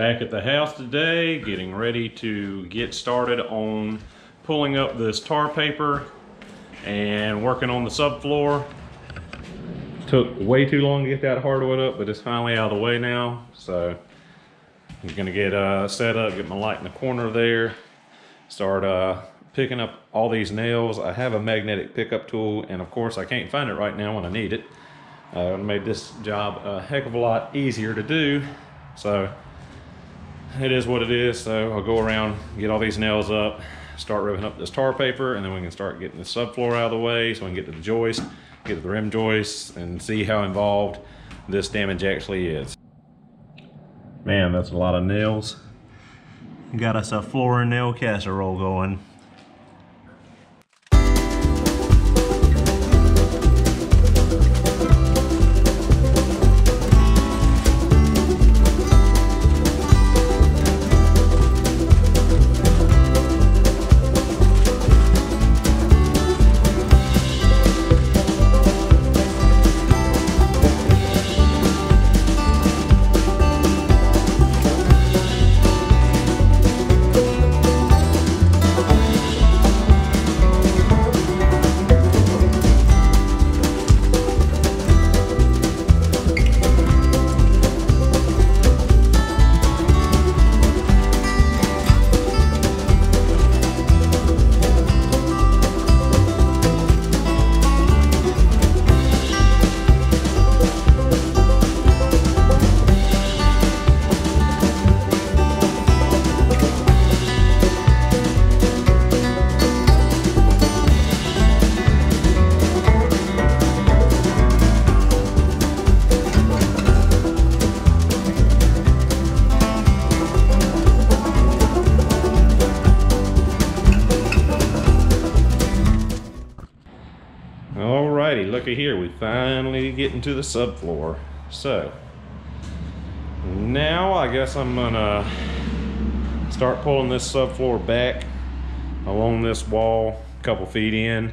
Back at the house today, getting ready to get started on pulling up this tar paper and working on the subfloor. Took way too long to get that hardwood up, but it's finally out of the way now. So I'm gonna get uh, set up, get my light in the corner there, start uh, picking up all these nails. I have a magnetic pickup tool, and of course I can't find it right now when I need it. Uh, it made this job a heck of a lot easier to do. So it is what it is. So I'll go around, get all these nails up, start ripping up this tar paper, and then we can start getting the subfloor out of the way so we can get to the joist, get to the rim joist, and see how involved this damage actually is. Man, that's a lot of nails. Got us a floor and nail casserole going. Here, we finally getting to the subfloor. So, now I guess I'm gonna start pulling this subfloor back along this wall, a couple feet in,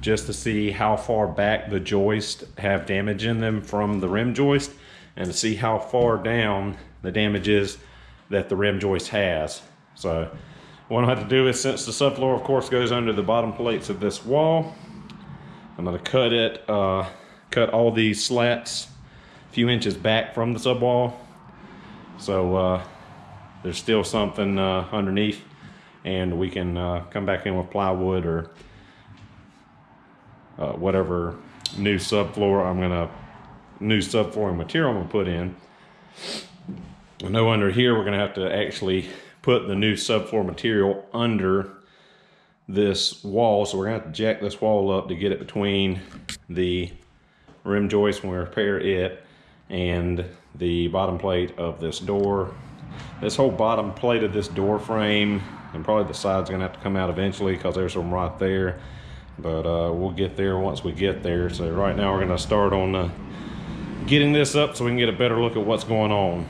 just to see how far back the joist have damage in them from the rim joist, and to see how far down the damage is that the rim joist has. So, what I have to do is, since the subfloor of course goes under the bottom plates of this wall, I'm gonna cut it, uh, cut all these slats a few inches back from the subwall. So uh, there's still something uh, underneath and we can uh, come back in with plywood or uh, whatever new subfloor I'm gonna, new subflooring material I'm gonna put in. I know under here we're gonna have to actually put the new subfloor material under this wall. So we're gonna have to jack this wall up to get it between the rim joist when we repair it and the bottom plate of this door. This whole bottom plate of this door frame and probably the side's gonna have to come out eventually because there's some right there. But uh, we'll get there once we get there. So right now we're gonna start on uh, getting this up so we can get a better look at what's going on.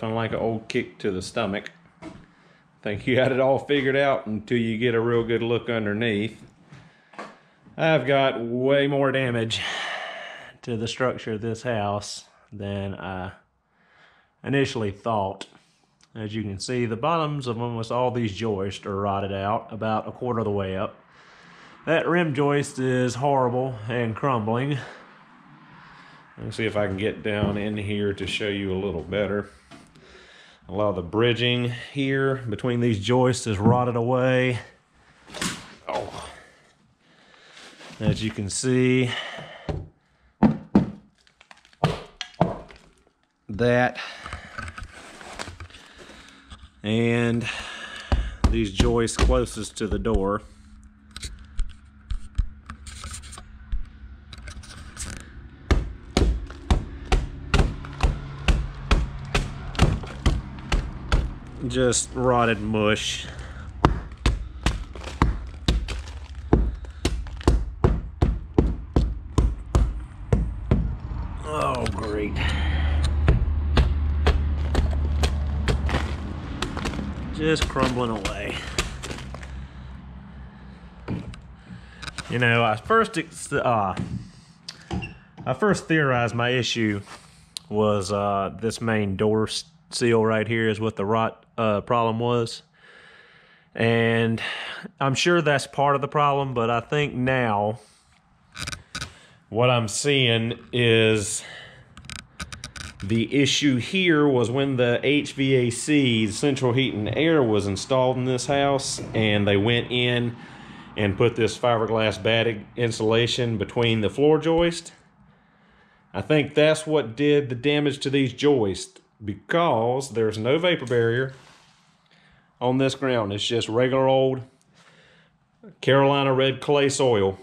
Nothing like an old kick to the stomach. Think you had it all figured out until you get a real good look underneath. I've got way more damage to the structure of this house than I initially thought. As you can see, the bottoms of almost all these joists are rotted out about a quarter of the way up. That rim joist is horrible and crumbling. Let's see if I can get down in here to show you a little better. A lot of the bridging here between these joists is rotted away. Oh. As you can see, that and these joists closest to the door just rotted mush. Oh, great. Just crumbling away. You know, I first uh, I first theorized my issue was uh, this main door seal right here is what the rot uh, problem was. And I'm sure that's part of the problem, but I think now what I'm seeing is the issue here was when the HVAC, central heat and air, was installed in this house, and they went in and put this fiberglass batting insulation between the floor joist. I think that's what did the damage to these joists because there's no vapor barrier on this ground. It's just regular old Carolina red clay soil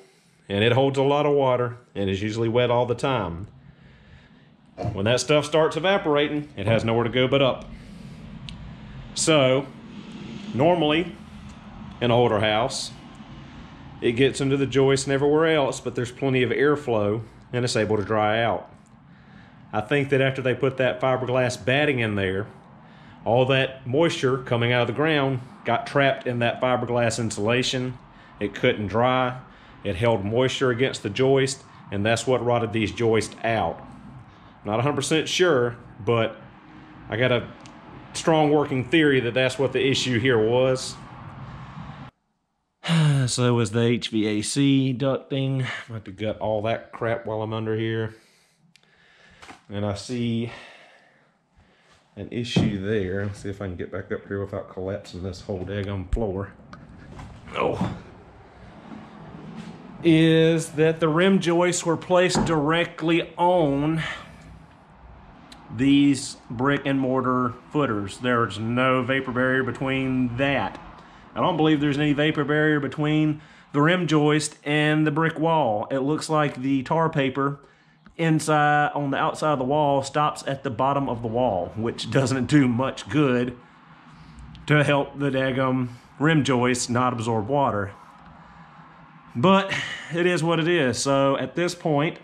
and it holds a lot of water and is usually wet all the time. When that stuff starts evaporating, it has nowhere to go but up. So, normally in an older house, it gets into the joists and everywhere else, but there's plenty of airflow and it's able to dry out. I think that after they put that fiberglass batting in there, all that moisture coming out of the ground got trapped in that fiberglass insulation. It couldn't dry. It held moisture against the joist, and that's what rotted these joists out. Not 100% sure, but I got a strong working theory that that's what the issue here was. so was the HVAC ducting. I have to gut all that crap while I'm under here. And I see an issue there. Let's see if I can get back up here without collapsing this whole daggum floor. Oh. Is that the rim joists were placed directly on these brick and mortar footers. There's no vapor barrier between that. I don't believe there's any vapor barrier between the rim joist and the brick wall. It looks like the tar paper inside on the outside of the wall stops at the bottom of the wall, which doesn't do much good to help the daggum rim joist not absorb water. But it is what it is. So at this point,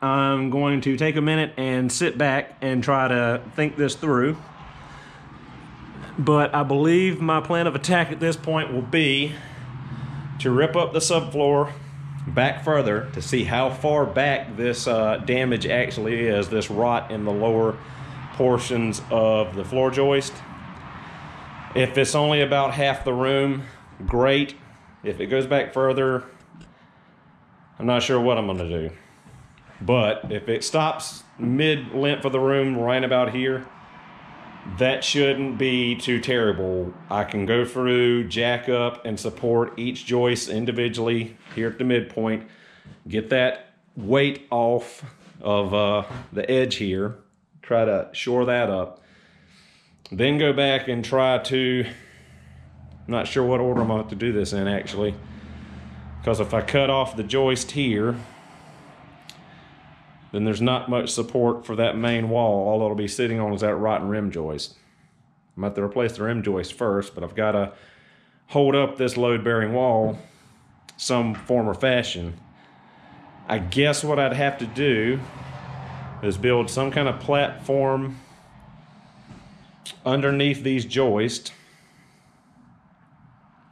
I'm going to take a minute and sit back and try to think this through. But I believe my plan of attack at this point will be to rip up the subfloor back further to see how far back this uh, damage actually is, this rot in the lower portions of the floor joist. If it's only about half the room, great. If it goes back further, I'm not sure what I'm going to do. But if it stops mid length of the room right about here, that shouldn't be too terrible. I can go through, jack up, and support each joist individually here at the midpoint. Get that weight off of uh, the edge here. Try to shore that up. Then go back and try to, I'm not sure what order I'm going to, to do this in actually. Because if I cut off the joist here, then there's not much support for that main wall. All it'll be sitting on is that rotten rim joist. I'm to to replace the rim joist first, but I've got to hold up this load-bearing wall some form or fashion. I guess what I'd have to do is build some kind of platform underneath these joists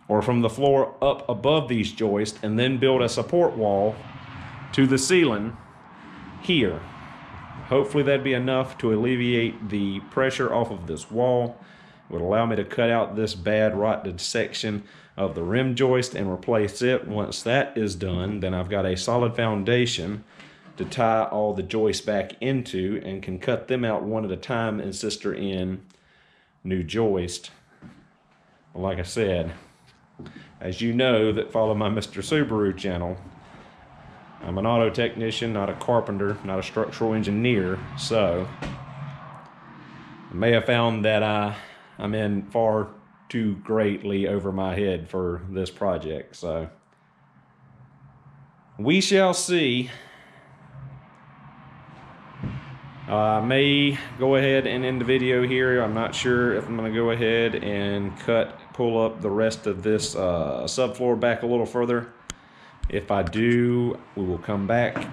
or from the floor up above these joists and then build a support wall to the ceiling here. Hopefully that'd be enough to alleviate the pressure off of this wall. It would allow me to cut out this bad rotted section of the rim joist and replace it. Once that is done, then I've got a solid foundation to tie all the joists back into and can cut them out one at a time and sister in new joist. like I said, as you know that follow my Mr. Subaru channel, I'm an auto technician, not a carpenter, not a structural engineer, so I may have found that I, I'm in far too greatly over my head for this project, so we shall see. Uh, I may go ahead and end the video here. I'm not sure if I'm going to go ahead and cut, pull up the rest of this uh, subfloor back a little further. If I do, we will come back.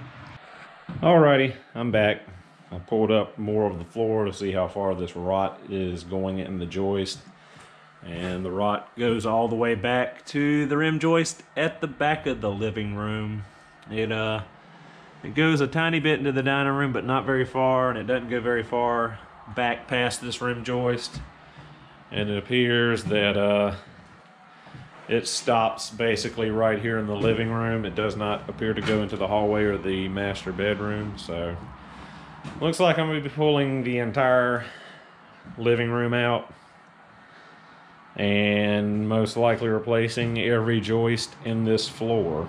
Alrighty, I'm back. I pulled up more of the floor to see how far this rot is going in the joist. And the rot goes all the way back to the rim joist at the back of the living room. It uh it goes a tiny bit into the dining room, but not very far, and it doesn't go very far back past this rim joist. And it appears that uh, it stops basically right here in the living room. It does not appear to go into the hallway or the master bedroom. So looks like I'm going to be pulling the entire living room out and most likely replacing every joist in this floor.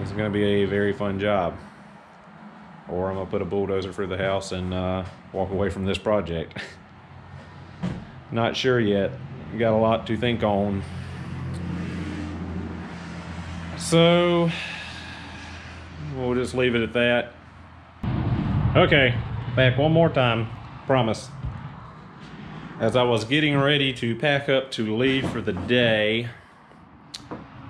Is going to be a very fun job. Or I'm going to put a bulldozer through the house and uh, walk away from this project. Not sure yet. Got a lot to think on. So, we'll just leave it at that. Okay, back one more time. Promise. As I was getting ready to pack up to leave for the day,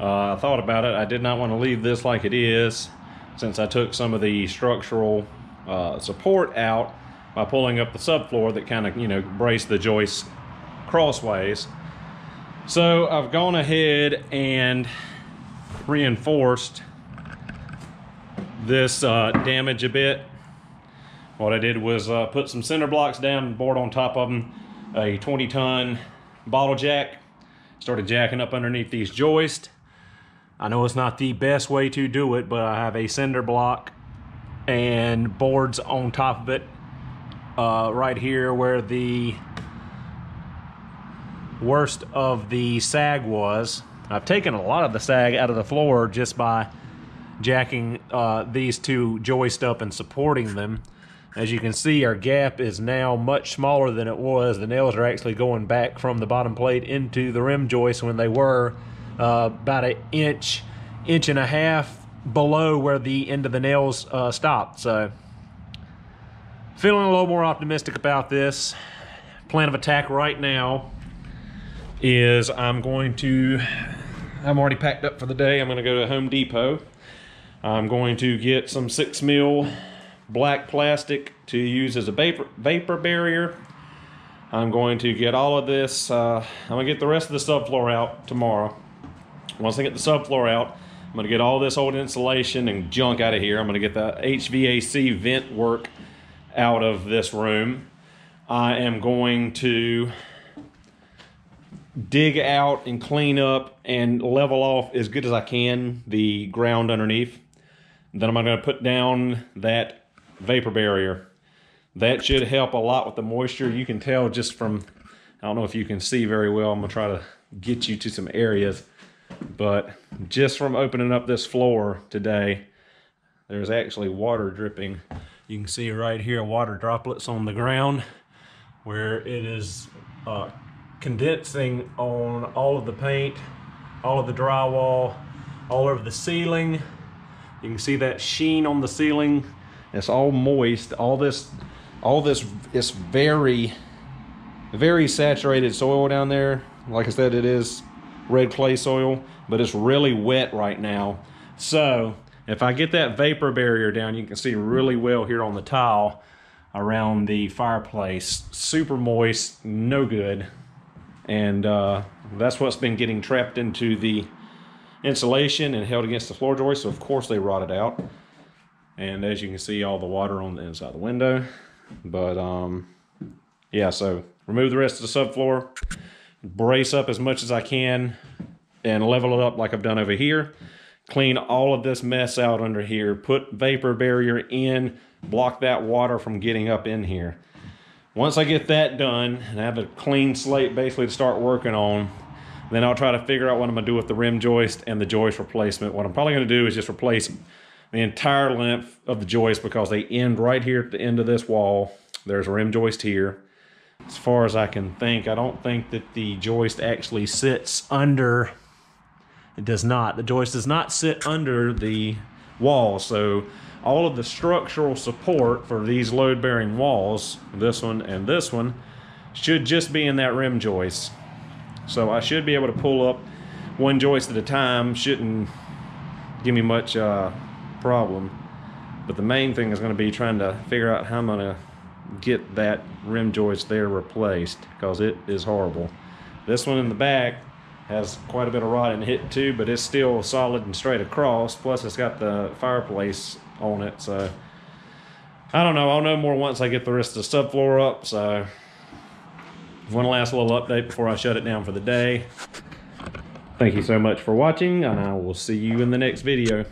uh, I thought about it. I did not want to leave this like it is since I took some of the structural uh, support out by pulling up the subfloor that kind of, you know, braced the joist crossways. So I've gone ahead and reinforced this uh, damage a bit. What I did was uh, put some cinder blocks down, board on top of them, a 20 ton bottle jack, started jacking up underneath these joists I know it's not the best way to do it, but I have a cinder block and boards on top of it uh, right here where the worst of the sag was. I've taken a lot of the sag out of the floor just by jacking uh, these two joists up and supporting them. As you can see, our gap is now much smaller than it was. The nails are actually going back from the bottom plate into the rim joist when they were uh, about an inch, inch and a half below where the end of the nails uh, stopped. So feeling a little more optimistic about this. Plan of attack right now is I'm going to, I'm already packed up for the day. I'm going to go to Home Depot. I'm going to get some six mil black plastic to use as a vapor, vapor barrier. I'm going to get all of this, uh, I'm going to get the rest of the subfloor out tomorrow. Once I get the subfloor out, I'm gonna get all this old insulation and junk out of here. I'm gonna get the HVAC vent work out of this room. I am going to dig out and clean up and level off as good as I can the ground underneath. Then I'm gonna put down that vapor barrier. That should help a lot with the moisture. You can tell just from, I don't know if you can see very well. I'm gonna try to get you to some areas but just from opening up this floor today, there's actually water dripping. You can see right here water droplets on the ground where it is uh, condensing on all of the paint, all of the drywall, all over the ceiling. You can see that sheen on the ceiling. It's all moist. All this, all this is very, very saturated soil down there. Like I said, it is red clay soil, but it's really wet right now. So if I get that vapor barrier down, you can see really well here on the tile around the fireplace. Super moist, no good. And uh, that's what's been getting trapped into the insulation and held against the floor joist. So of course they rotted out. And as you can see, all the water on the inside of the window. But um, yeah, so remove the rest of the subfloor brace up as much as I can and level it up like I've done over here. Clean all of this mess out under here. Put vapor barrier in, block that water from getting up in here. Once I get that done and I have a clean slate basically to start working on, then I'll try to figure out what I'm gonna do with the rim joist and the joist replacement. What I'm probably gonna do is just replace the entire length of the joist because they end right here at the end of this wall. There's a rim joist here as far as I can think. I don't think that the joist actually sits under, it does not. The joist does not sit under the wall. So all of the structural support for these load bearing walls, this one and this one, should just be in that rim joist. So I should be able to pull up one joist at a time, shouldn't give me much uh, problem. But the main thing is going to be trying to figure out how I'm going to get that rim joist there replaced because it is horrible. This one in the back has quite a bit of rot and hit too, but it's still solid and straight across. Plus it's got the fireplace on it. So I don't know. I'll know more once I get the rest of the subfloor up. So one last little update before I shut it down for the day. Thank you so much for watching and I will see you in the next video.